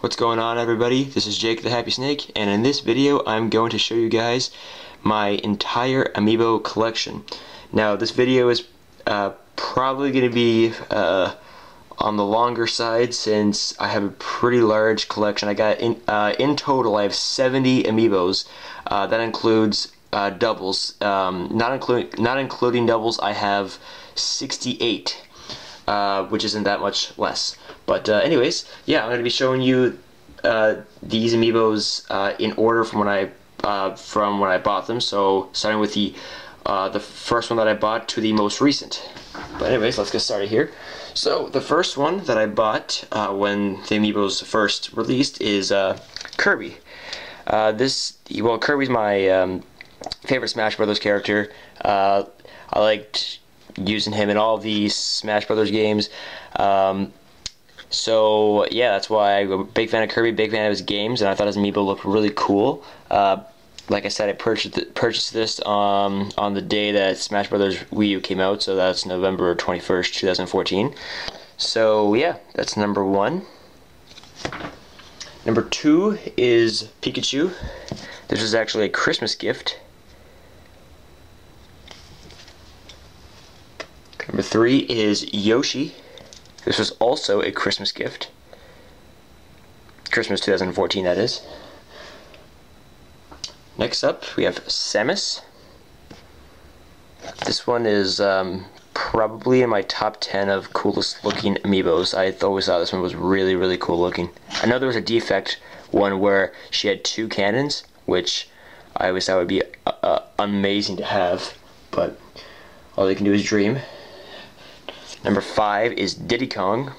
What's going on everybody? This is Jake the Happy Snake and in this video I'm going to show you guys my entire amiibo collection. Now this video is uh, probably going to be uh, on the longer side since I have a pretty large collection. I got in, uh, in total I have 70 amiibos. Uh, that includes uh, doubles. Um, not including not including doubles I have 68 uh, which isn't that much less. But uh, anyways, yeah, I'm going to be showing you uh, these amiibos uh, in order from when I uh, from when I bought them. So starting with the the first one that I bought to the most recent. But anyways, let's get started here. So the first one that I bought when the amiibos first released is Kirby. this well, Kirby's my um, favorite Smash Brothers character. I liked using him in all these Smash Brothers games. Um, so yeah, that's why I'm a big fan of Kirby, big fan of his games, and I thought his amiibo looked really cool. Uh, like I said, I purchased purchased this um, on the day that Smash Brothers Wii U came out, so that's November 21st, 2014. So yeah, that's number one. Number two is Pikachu. This is actually a Christmas gift. Number three is Yoshi. This was also a Christmas gift. Christmas 2014, that is. Next up, we have Samus. This one is um, probably in my top 10 of coolest looking amiibos. I always thought this one was really, really cool looking. I know there was a defect one where she had two cannons, which I always thought would be uh, uh amazing to have, but all they can do is dream. Number five is Diddy Kong.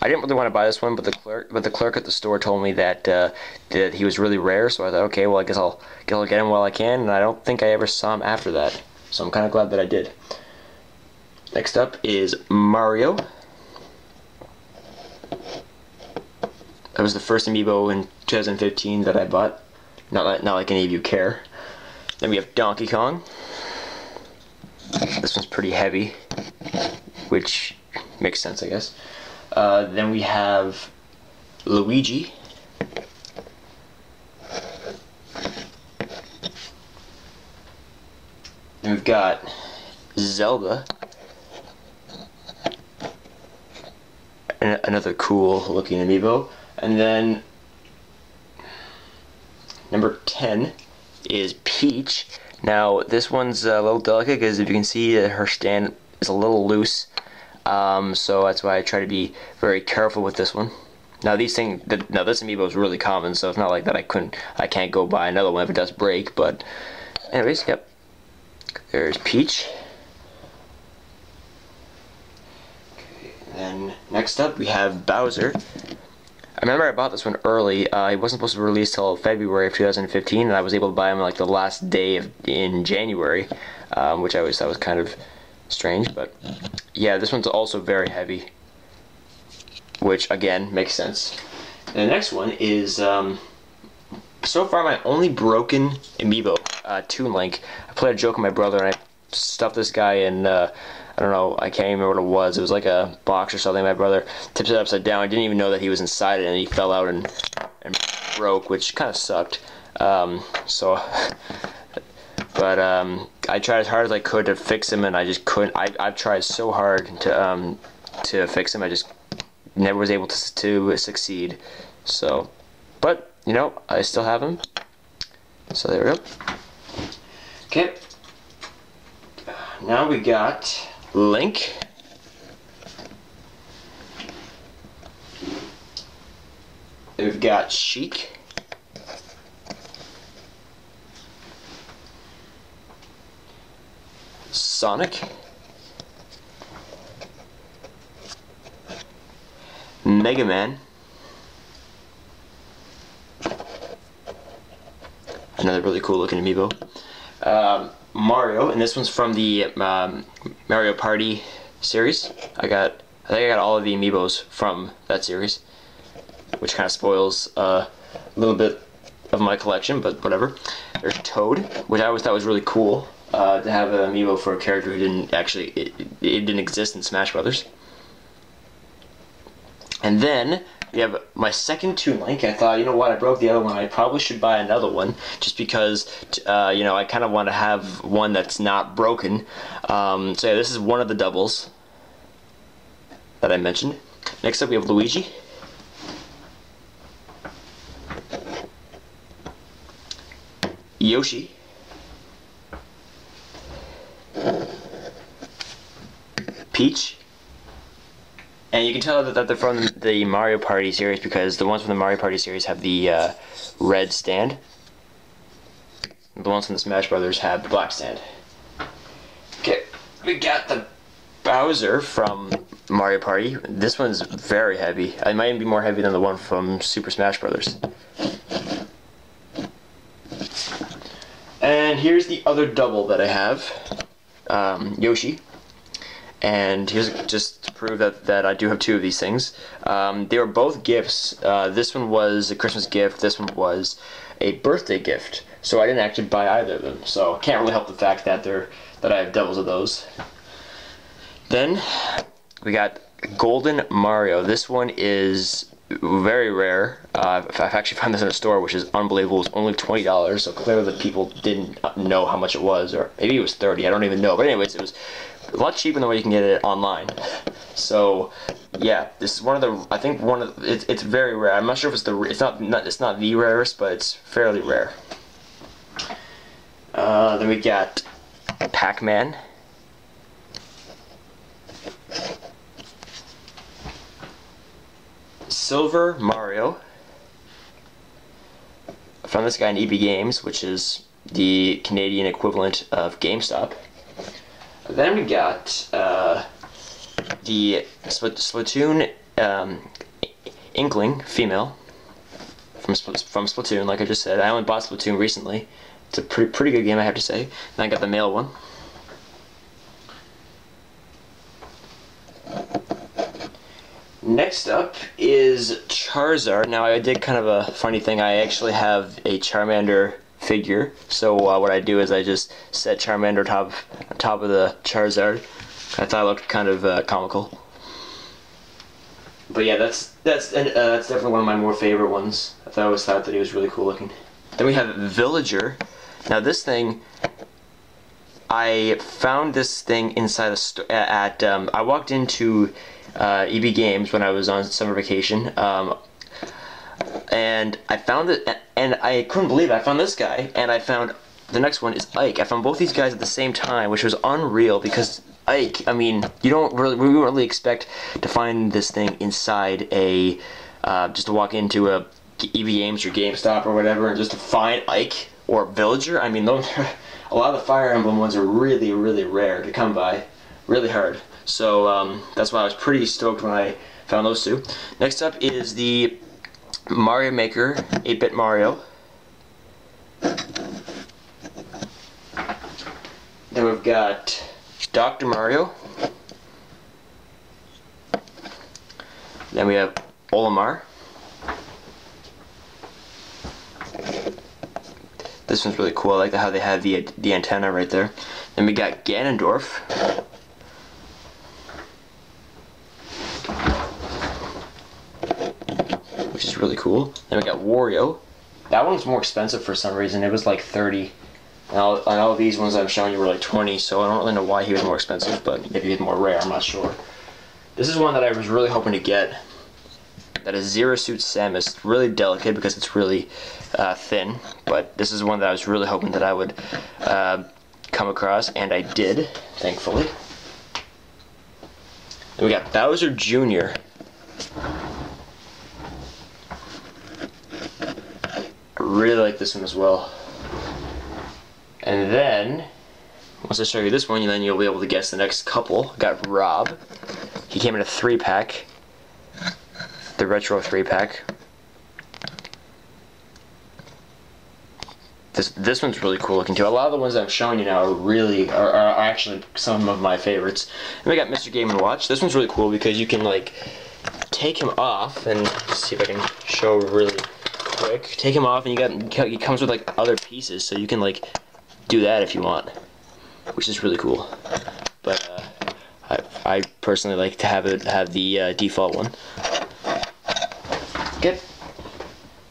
I didn't really want to buy this one, but the clerk, but the clerk at the store told me that uh, that he was really rare. So I thought, okay, well, I guess I'll, guess I'll get him while I can. And I don't think I ever saw him after that. So I'm kind of glad that I did. Next up is Mario. That was the first amiibo in 2015 that I bought. Not like, not like any of you care. Then we have Donkey Kong. This one's pretty heavy which makes sense, I guess. Uh, then we have Luigi. Then we've got Zelda. Another cool looking amiibo. And then number 10 is Peach. Now this one's a little delicate because if you can see her stand is a little loose um, so that's why I try to be very careful with this one. Now these things, now this amiibo is really common, so it's not like that I couldn't, I can't go buy another one if it does break. But, anyways, yep. There's Peach. Then next up we have Bowser. I remember I bought this one early. Uh, it wasn't supposed to be released till February of 2015, and I was able to buy him like the last day of in January, um, which I always thought was kind of strange, but yeah, this one's also very heavy, which again makes sense. And the next one is um, so far my only broken amiibo, uh, Toon Link. I played a joke with my brother and I stuffed this guy in. Uh, I don't know, I can't remember what it was. It was like a box or something. My brother tipped it upside down. I didn't even know that he was inside it, and he fell out and, and broke, which kind of sucked. Um, so but um, I tried as hard as I could to fix him, and I just couldn't. I I've tried so hard to um, to fix him. I just never was able to to succeed. So, but you know, I still have him. So there we go. Okay. Now we got Link. We've got Sheik. Sonic. Mega Man. Another really cool looking amiibo. Um, Mario, and this one's from the um, Mario Party series. I got, I think I got all of the amiibos from that series, which kind of spoils uh, a little bit of my collection, but whatever. There's Toad, which I always thought was really cool uh, to have an amiibo for a character who didn't actually it, it didn't exist in Smash Brothers. And then we have my second Toon Link. I thought, you know what, I broke the other one. I probably should buy another one just because, uh, you know, I kind of want to have one that's not broken. Um, so yeah, this is one of the doubles that I mentioned. Next up, we have Luigi. Yoshi. Peach. And you can tell that they're from the Mario Party series because the ones from the Mario Party series have the uh, red stand. The ones from the Smash Brothers have the black stand. Okay, we got the Bowser from Mario Party. This one's very heavy. It might even be more heavy than the one from Super Smash Brothers. And here's the other double that I have, um, Yoshi. And here's just to prove that, that I do have two of these things. Um, they were both gifts. Uh, this one was a Christmas gift. This one was a birthday gift. So I didn't actually buy either of them. So can't really help the fact that they're that I have doubles of those. Then we got Golden Mario. This one is very rare. Uh, I've actually found this in a store, which is unbelievable. It's only twenty dollars, so clearly the people didn't know how much it was, or maybe it was thirty. I don't even know. But anyways, it was a lot cheaper than what you can get it online. So yeah, this is one of the. I think one of it's it's very rare. I'm not sure if it's the. It's not, not it's not the rarest, but it's fairly rare. Uh, then we got Pac-Man. Silver Mario. Found this guy in EB Games, which is the Canadian equivalent of GameStop. Then we got uh, the Splatoon um, Inkling female from from Splatoon. Like I just said, I only bought Splatoon recently. It's a pretty pretty good game, I have to say. Then I got the male one. Next up is Charizard. Now I did kind of a funny thing. I actually have a Charmander figure. So uh, what I do is I just set Charmander top on top of the Charizard. I thought it looked kind of uh, comical. But yeah, that's that's uh, that's definitely one of my more favorite ones. I always thought that he was really cool looking. Then we have Villager. Now this thing, I found this thing inside a store at. Um, I walked into uh, EB Games when I was on summer vacation. Um, and I found it, and I couldn't believe it. I found this guy, and I found the next one is Ike. I found both these guys at the same time, which was unreal because Ike. I mean, you don't really, we don't really expect to find this thing inside a, uh, just to walk into a EB Games or GameStop or whatever, and just to find Ike or Villager. I mean, those a lot of the Fire Emblem ones are really, really rare to come by, really hard. So um, that's why I was pretty stoked when I found those two. Next up is the Mario Maker 8-Bit Mario. Then we've got Dr. Mario. Then we have Olimar. This one's really cool. I like how they have the the antenna right there. Then we got Ganondorf. Really cool. Then we got Wario. That one's more expensive for some reason. It was like 30 and all, and all these ones I'm showing you were like 20, so I don't really know why he was more expensive, but maybe he's more rare, I'm not sure. This is one that I was really hoping to get. That is Zero Suit Samus. It's really delicate because it's really uh, thin, but this is one that I was really hoping that I would uh, come across, and I did, thankfully. Then we got Bowser Jr. really like this one as well. And then, once I show you this one, then you'll be able to guess the next couple. Got Rob. He came in a three pack. The retro three pack. This this one's really cool looking too. A lot of the ones I'm showing you now are really are, are actually some of my favorites. And we got Mr. Game and Watch. This one's really cool because you can like take him off and see if I can show really quick. Take him off, and you got he comes with like other pieces, so you can like do that if you want, which is really cool. But uh, I, I personally like to have it have the uh, default one. Good.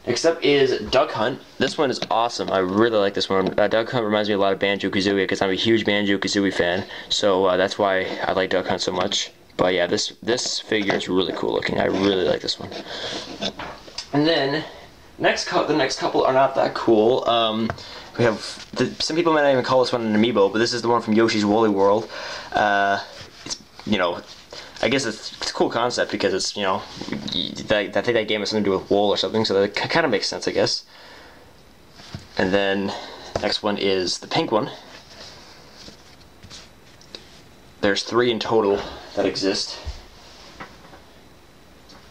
Next up is Duck Hunt. This one is awesome. I really like this one. Uh, Duck Hunt reminds me a lot of Banjo Kazooie because I'm a huge Banjo Kazooie fan. So uh, that's why I like Duck Hunt so much. But yeah, this this figure is really cool looking. I really like this one. And then next the next couple are not that cool. Um, we have the, some people might not even call this one an amiibo, but this is the one from Yoshi's Woolly World. Uh, it's you know I guess it's, it's, a cool concept because it's, you know, I think that game has something to do with wool or something, so that kind of makes sense, I guess. And then, next one is the pink one. There's three in total that exist.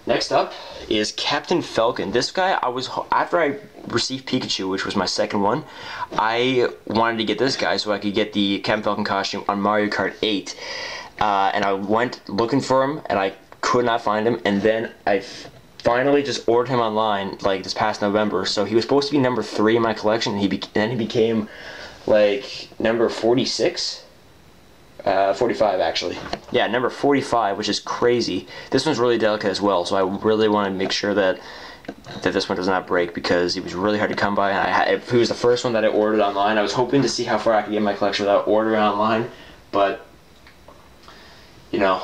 Next up is Captain Falcon. This guy, I was after I received Pikachu, which was my second one, I wanted to get this guy so I could get the Captain Falcon costume on Mario Kart 8 uh, and I went looking for him, and I could not find him. And then I finally just ordered him online, like this past November. So he was supposed to be number three in my collection, and he then he became like number 46. Uh, 45 actually. Yeah, number 45, which is crazy. This one's really delicate as well, so I really want to make sure that that this one does not break because it was really hard to come by. And I it was the first one that I ordered online, I was hoping to see how far I could get my collection without ordering online, but you know,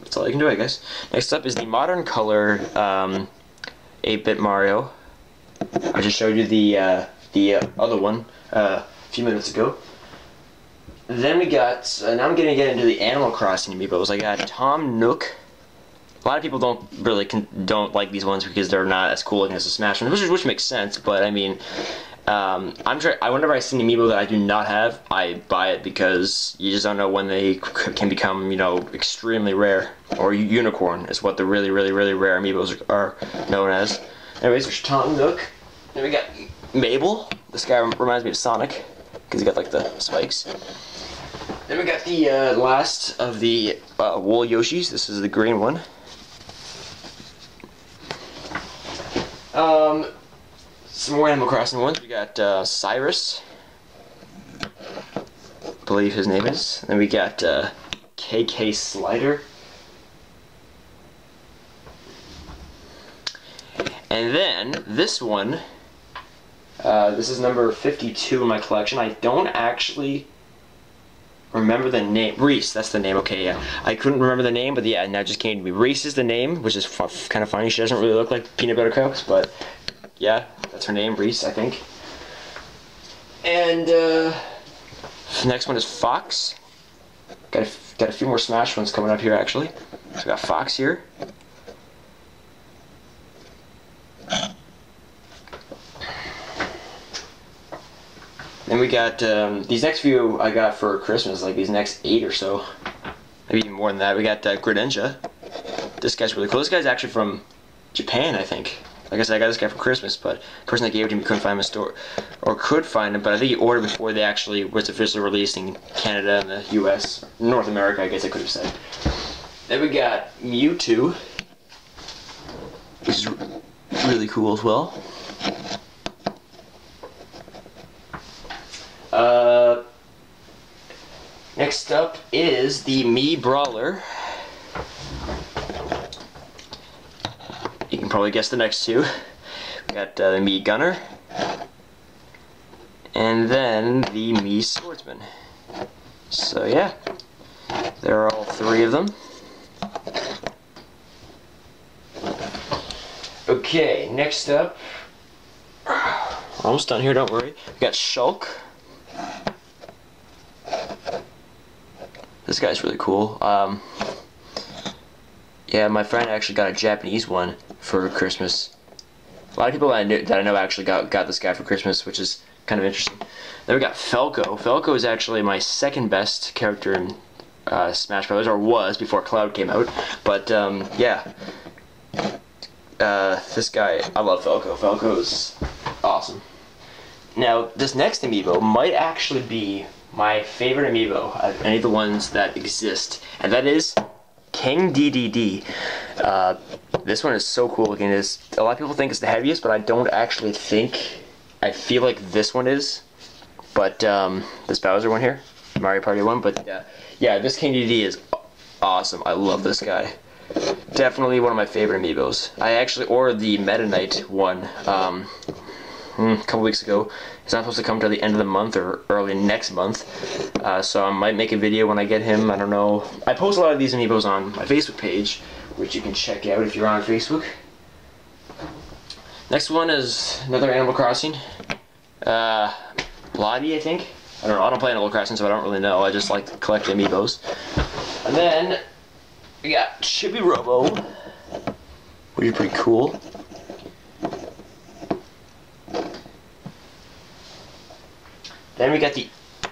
that's all you can do, I guess. Next up is the Modern Color 8-bit um, Mario. I just showed you the uh, the uh, other one uh, a few minutes ago. Then we got, and I'm to get into the Animal Crossing amiibos. I got Tom Nook. A lot of people don't really don't like these ones because they're not as cool looking as the Smash ones, which, which makes sense, but I mean, um, I'm sure. I whenever I see an amiibo that I do not have, I buy it because you just don't know when they can become, you know, extremely rare. Or unicorn is what the really, really, really rare amiibos are known as. Anyways, there's Tom Nook. Then we got Mabel. This guy reminds me of Sonic because he got like the spikes. Then we got the uh, last of the uh, wool Yoshis. This is the green one. Um, some more Animal Crossing ones. We got uh, Cyrus. I believe his name is. Then we got uh, KK Slider. And then this one, uh, this is number 52 in my collection. I don't actually remember the name. Reese, that's the name. Okay, yeah. I couldn't remember the name, but yeah, now just came to me. Reese is the name, which is kind of funny. She doesn't really look like Peanut Butter Cups, but yeah, that's her name, Reese, I think. And uh, the next one is Fox. Got a, got a few more Smash ones coming up here, actually. So we got Fox here. Then we got um, these next few I got for Christmas, like these next eight or so. Maybe even more than that. We got uh, Greninja. This guy's really cool. This guy's actually from Japan, I think. Like I said, I got this guy for Christmas, but the person that gave it to me couldn't find him in store, or could find him, but I think he ordered before they actually was officially released in Canada and the U.S. North America, I guess I could have said. Then we got Mewtwo, which is really cool as well. Uh, next up is the Mii Brawler. You can probably guess the next two. We got uh, the Mii Gunner, and then the Mii Swordsman. So yeah, there are all three of them. Okay, next up, almost done here, don't worry. We got Shulk. This guy's really cool. Um, yeah, my friend actually got a Japanese one for Christmas. A lot of people that I, that I know actually got, got this guy for Christmas, which is kind of interesting. Then we got Falco. Falco is actually my second best character in uh, Smash Bros. or was before Cloud came out. But um, yeah, uh, this guy, I love Falco. Falco is awesome. Now, this next amiibo might actually be my favorite amiibo of any of the ones that exist, and that is King Dedede. Uh, this one is so cool looking. Is a lot of people think it's the heaviest, but I don't actually think. I feel like this one is, but um, this Bowser one here, Mario Party one. But uh, yeah, this King Dedede is awesome. I love this guy. definitely one of my favorite amiibos. I actually ordered the Meta Knight one um, hmm, a couple weeks ago. It's not supposed to come to the end of the month or early next month, uh, so I might make a video when I get him. I don't know. I post a lot of these amiibos on my Facebook page, which you can check out if you're on Facebook. Next one is another Animal Crossing. Uh, Lottie, I think. I don't know. I don't play Animal Crossing, so I don't really know. I just like to collect amiibos. And then we got Chibi Robo, which is pretty cool. Then we got the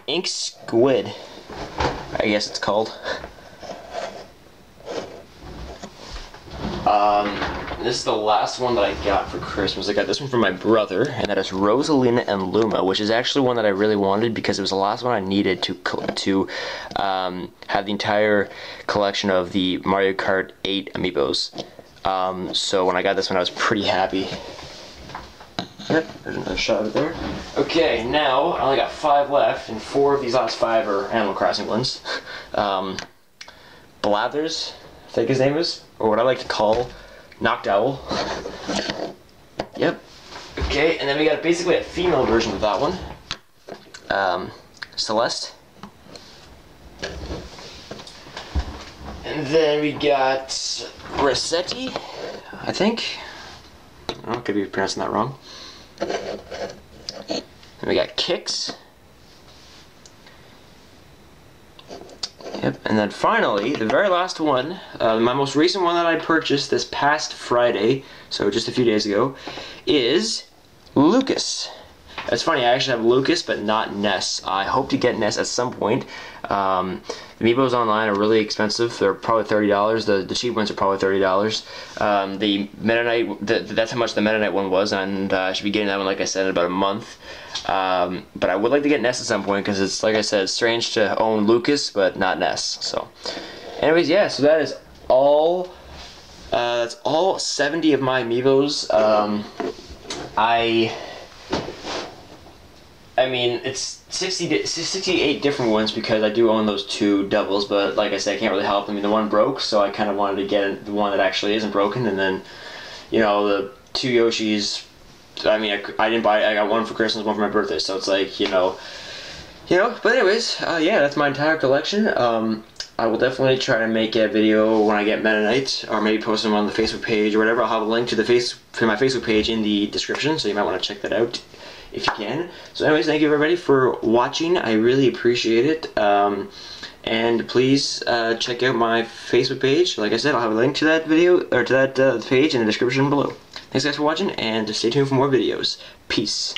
Ink Squid, I guess it's called. Um, this is the last one that I got for Christmas. I got this one from my brother, and that is Rosalina and Luma, which is actually one that I really wanted because it was the last one I needed to to um, have the entire collection of the Mario Kart 8 amiibos. Um, so when I got this one, I was pretty happy. Yep, there's another shot of there. Okay, now I only got five left, and four of these last five are Animal Crossing ones. Um, Blathers, I think his name is, or what I like to call Noctowl. Yep. Okay, and then we got basically a female version of that one. Um, Celeste. And then we got Rossetti, I think. I could be pronouncing that wrong. And we got Kicks. Yep, and then finally, the very last one, uh, my most recent one that I purchased this past Friday, so just a few days ago, is Lucas. It's funny, I actually have Lucas, but not Ness. I hope to get Ness at some point. Um, the Amiibos online are really expensive. They're probably thirty dollars. The the cheap ones are probably thirty dollars. Um, the Knight, the, that's how much the Knight one was, and uh, I should be getting that one, like I said, in about a month. Um, but I would like to get Ness at some point because it's, like I said, strange to own Lucas, but not Ness. So, anyways, yeah. So that is all. Uh, that's all 70 of my amiibos. Um, I I mean, it's 60, 68 different ones because I do own those two doubles, but like I said, I can't really help. I mean, the one broke, so I kind of wanted to get the one that actually isn't broken, and then, you know, the two Yoshis. I mean, I, I didn't buy. I got one for Christmas, one for my birthday, so it's like you know, you know. But anyways, uh, yeah, that's my entire collection. Um, I will definitely try to make a video when I get Meta Knight, or maybe post them on the Facebook page or whatever. I'll have a link to the face to my Facebook page in the description, so you might want to check that out if you can. So anyways, thank you everybody for watching. I really appreciate it. Um, and please uh, check out my Facebook page. Like I said, I'll have a link to that video or to that uh, page in the description below. Thanks guys for watching, and stay tuned for more videos. Peace.